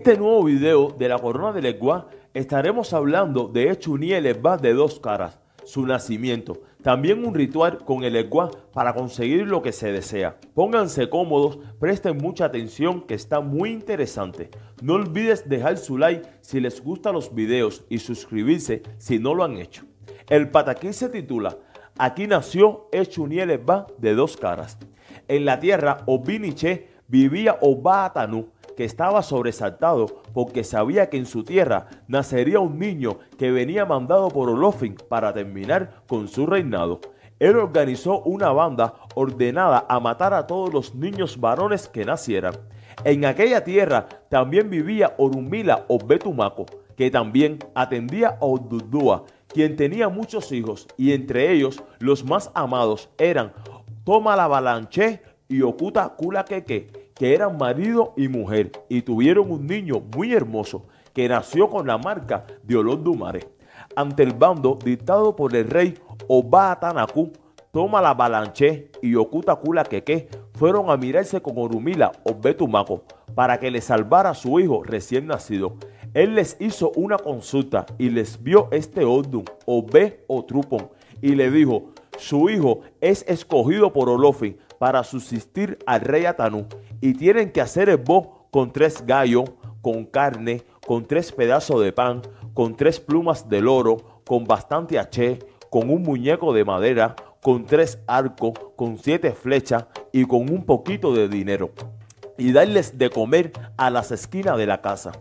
este nuevo video de la corona de Leguá estaremos hablando de Echuní Leguá de dos caras, su nacimiento, también un ritual con el Leguá para conseguir lo que se desea. Pónganse cómodos, presten mucha atención que está muy interesante. No olvides dejar su like si les gustan los videos y suscribirse si no lo han hecho. El pataquín se titula Aquí nació Echuní Leguá de dos caras. En la tierra Obiniche vivía Obaatanu, que estaba sobresaltado porque sabía que en su tierra nacería un niño que venía mandado por Olofin para terminar con su reinado. Él organizó una banda ordenada a matar a todos los niños varones que nacieran. En aquella tierra también vivía Orumila o Betumaco, que también atendía a Odudúa, quien tenía muchos hijos, y entre ellos los más amados eran Toma la Balanche y Okuta Kulaqueque, que eran marido y mujer, y tuvieron un niño muy hermoso que nació con la marca de Olondumare. Ante el bando dictado por el rey Obatanaku, Toma la Balanche y Okuta Kulaqueque fueron a mirarse con Orumila o Betumaco para que le salvara su hijo recién nacido. Él les hizo una consulta y les vio este Odun, o Be o Trupon, y le dijo, su hijo es escogido por Olofin para subsistir al rey Atanú y tienen que hacer el bo con tres gallos, con carne, con tres pedazos de pan, con tres plumas de oro, con bastante haché, con un muñeco de madera, con tres arcos, con siete flechas y con un poquito de dinero y darles de comer a las esquinas de la casa.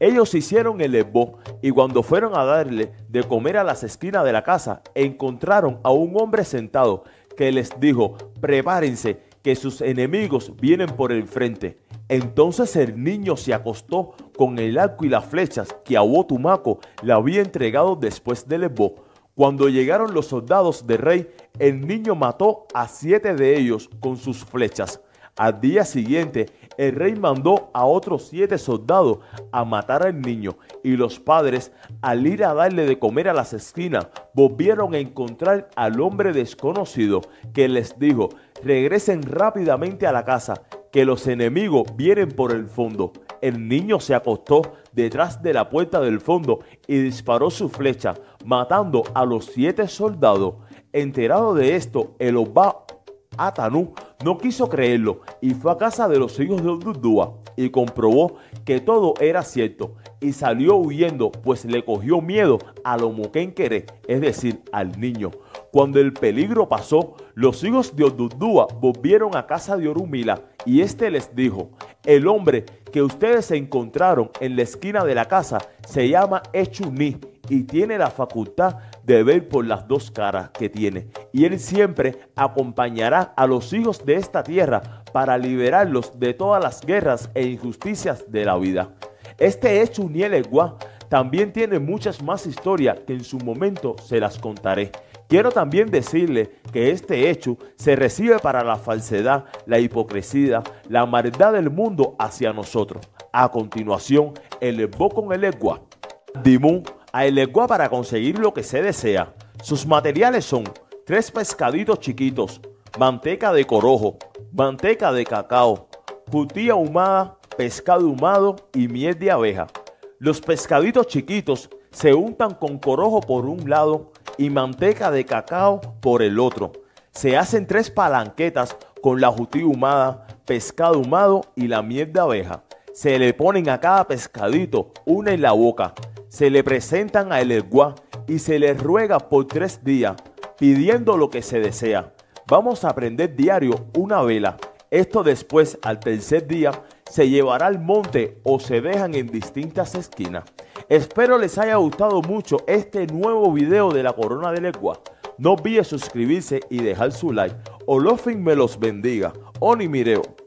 Ellos hicieron el esbo y cuando fueron a darle de comer a las esquinas de la casa, encontraron a un hombre sentado que les dijo, prepárense que sus enemigos vienen por el frente. Entonces el niño se acostó con el arco y las flechas que Tumaco le había entregado después del esbo. Cuando llegaron los soldados del rey, el niño mató a siete de ellos con sus flechas. Al día siguiente, el rey mandó a otros siete soldados a matar al niño y los padres, al ir a darle de comer a las esquinas, volvieron a encontrar al hombre desconocido que les dijo, regresen rápidamente a la casa, que los enemigos vienen por el fondo. El niño se acostó detrás de la puerta del fondo y disparó su flecha, matando a los siete soldados. Enterado de esto, el Obá Atanú no quiso creerlo y fue a casa de los hijos de Odudúa y comprobó que todo era cierto y salió huyendo pues le cogió miedo a lo moquenquere, es decir, al niño. Cuando el peligro pasó, los hijos de Odudúa volvieron a casa de Orumila y éste les dijo, el hombre que ustedes encontraron en la esquina de la casa se llama Echuní y tiene la facultad de ver por las dos caras que tiene. Y él siempre acompañará a los hijos de esta tierra para liberarlos de todas las guerras e injusticias de la vida. Este hecho Nielegua también tiene muchas más historias que en su momento se las contaré. Quiero también decirle que este hecho se recibe para la falsedad, la hipocresía, la maldad del mundo hacia nosotros. A continuación, el con el Egua. Dimun a el para conseguir lo que se desea. Sus materiales son tres pescaditos chiquitos, manteca de corojo, manteca de cacao, putía ahumada, pescado ahumado y miel de abeja. Los pescaditos chiquitos se untan con corojo por un lado y manteca de cacao por el otro. Se hacen tres palanquetas con la jutí humada, pescado humado y la miel de abeja. Se le ponen a cada pescadito una en la boca. Se le presentan a el y se le ruega por tres días, pidiendo lo que se desea. Vamos a prender diario una vela. Esto después, al tercer día, se llevará al monte o se dejan en distintas esquinas. Espero les haya gustado mucho este nuevo video de la corona de Legua. No olvide suscribirse y dejar su like. Olofin me los bendiga. Oni Mireo.